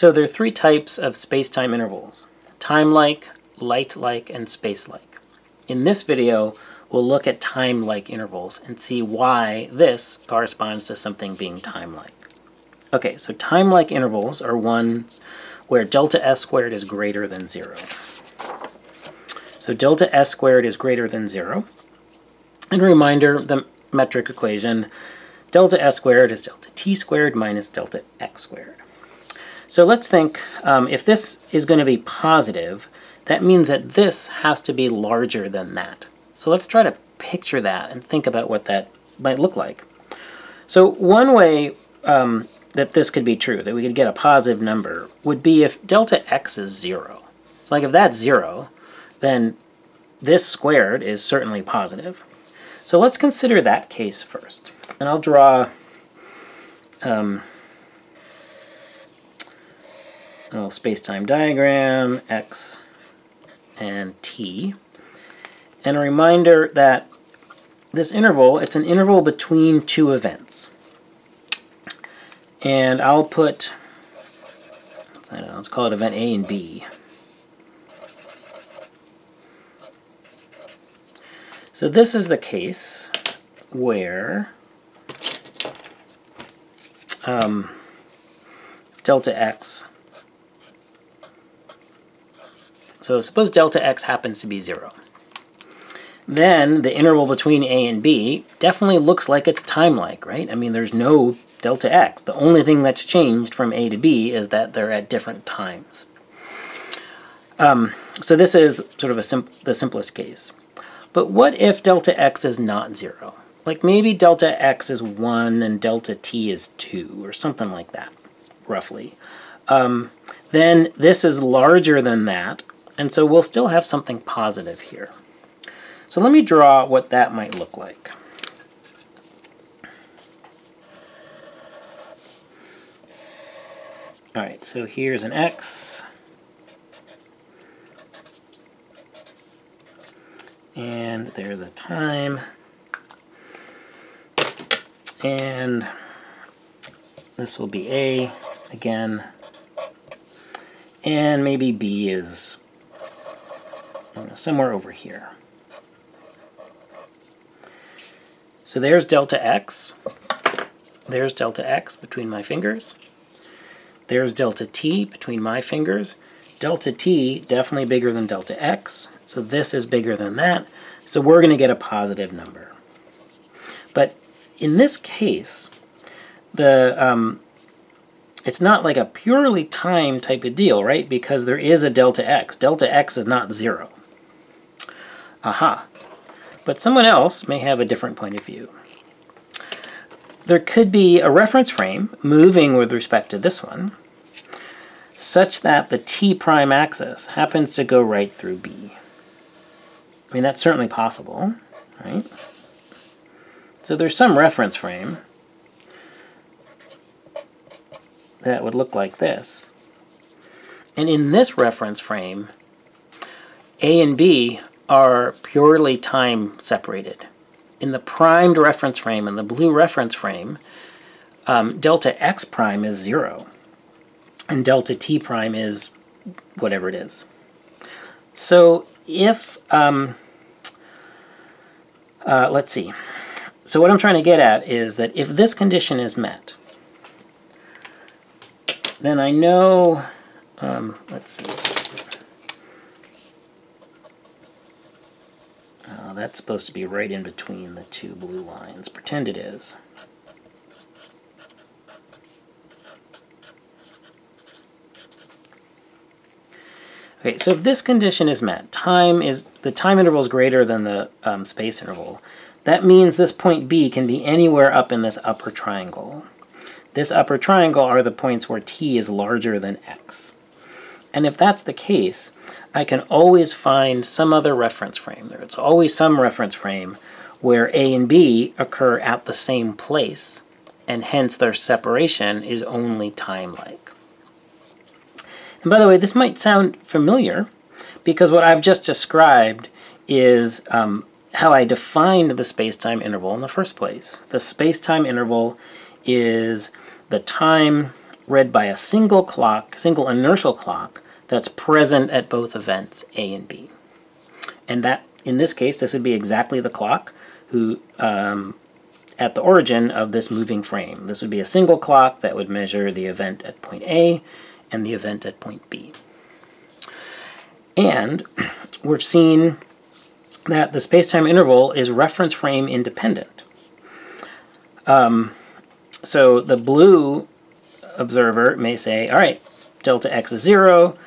So there are three types of space-time intervals. Time-like, light-like, and space-like. In this video, we'll look at time-like intervals and see why this corresponds to something being time-like. Okay, so time-like intervals are ones where delta s squared is greater than 0. So delta s squared is greater than 0. And a reminder, the metric equation, delta s squared is delta t squared minus delta x squared. So let's think, um, if this is going to be positive, that means that this has to be larger than that. So let's try to picture that and think about what that might look like. So one way um, that this could be true, that we could get a positive number, would be if delta x is 0. So like if that's 0, then this squared is certainly positive. So let's consider that case first. And I'll draw um, a little space-time diagram, x and t. And a reminder that this interval, it's an interval between two events. And I'll put, know, let's call it event A and B. So this is the case where um, delta x So suppose delta x happens to be 0. Then the interval between a and b definitely looks like it's time-like, right? I mean, there's no delta x. The only thing that's changed from a to b is that they're at different times. Um, so this is sort of a sim the simplest case. But what if delta x is not 0? Like maybe delta x is 1 and delta t is 2, or something like that, roughly. Um, then this is larger than that, and so we'll still have something positive here. So let me draw what that might look like. All right, so here's an x. And there's a time. And this will be A again. And maybe B is somewhere over here. So there's delta x. There's delta x between my fingers. There's delta t between my fingers. Delta t definitely bigger than delta x. So this is bigger than that. So we're going to get a positive number. But in this case, the um, it's not like a purely time type of deal, right? Because there is a delta x. Delta x is not zero. Aha. But someone else may have a different point of view. There could be a reference frame moving with respect to this one, such that the t prime axis happens to go right through B. I mean, that's certainly possible, right? So there's some reference frame that would look like this. And in this reference frame, A and B are purely time separated. In the primed reference frame and the blue reference frame, um, delta x prime is 0, and delta t prime is whatever it is. So if, um, uh, let's see, so what I'm trying to get at is that if this condition is met, then I know, um, let's see, Uh, that's supposed to be right in between the two blue lines. Pretend it is. Okay, so if this condition is met, time is the time interval is greater than the um, space interval. That means this point B can be anywhere up in this upper triangle. This upper triangle are the points where t is larger than x. And if that's the case, I can always find some other reference frame. There's always some reference frame where A and B occur at the same place, and hence their separation is only time-like. And by the way, this might sound familiar, because what I've just described is um, how I defined the space-time interval in the first place. The space-time interval is the time read by a single clock, single inertial clock, that's present at both events A and B. And that, in this case, this would be exactly the clock who um, at the origin of this moving frame. This would be a single clock that would measure the event at point A and the event at point B. And we've seen that the spacetime interval is reference frame independent. Um, so the blue observer may say, all right, delta x is 0,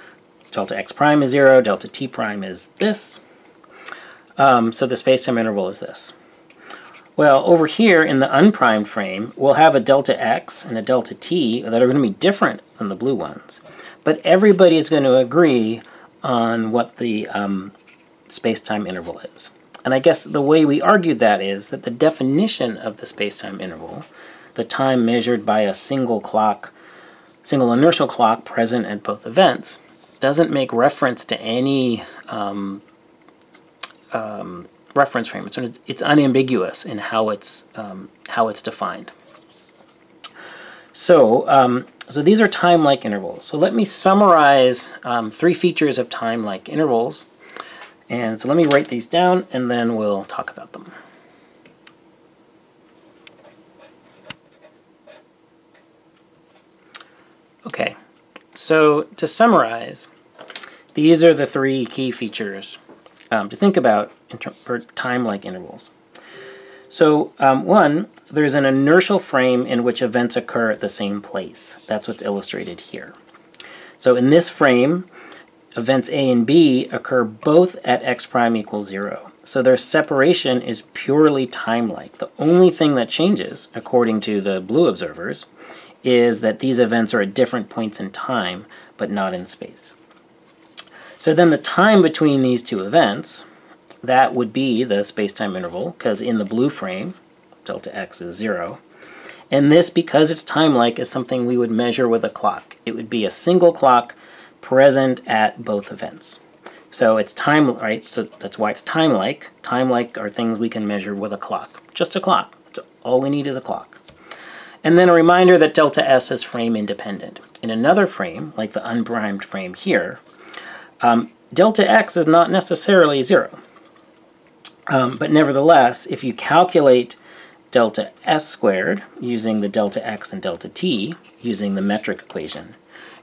delta x prime is 0, delta t prime is this. Um, so the spacetime interval is this. Well, over here in the unprimed frame, we'll have a delta x and a delta t that are going to be different than the blue ones. But everybody is going to agree on what the um, space-time interval is. And I guess the way we argued that is that the definition of the space-time interval, the time measured by a single clock, single inertial clock present at both events, doesn't make reference to any um, um, reference frame. It's, it's unambiguous in how it's, um, how it's defined. So, um, so these are time-like intervals. So let me summarize um, three features of time-like intervals. And so let me write these down, and then we'll talk about them. Okay, so to summarize, these are the three key features um, to think about for time-like intervals. So um, one, there's an inertial frame in which events occur at the same place. That's what's illustrated here. So in this frame, events A and B occur both at x prime equals 0. So their separation is purely time-like. The only thing that changes, according to the blue observers, is that these events are at different points in time, but not in space. So then the time between these two events, that would be the space-time interval, because in the blue frame, delta x is 0. And this, because it's time-like, is something we would measure with a clock. It would be a single clock present at both events. So it's time, right? So that's why it's time-like. Time-like are things we can measure with a clock. Just a clock. That's all we need is a clock. And then a reminder that delta S is frame independent. In another frame, like the unprimed frame here, um, delta x is not necessarily 0. Um, but nevertheless, if you calculate delta s squared using the delta x and delta t using the metric equation,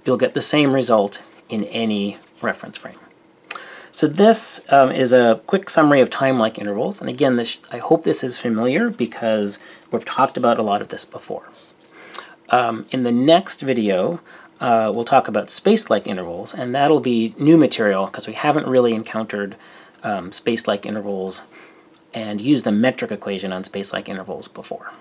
you'll get the same result in any reference frame. So this um, is a quick summary of time-like intervals. And again, this, I hope this is familiar because we've talked about a lot of this before. Um, in the next video, uh, we'll talk about space-like intervals, and that'll be new material because we haven't really encountered um, space-like intervals and used the metric equation on space-like intervals before.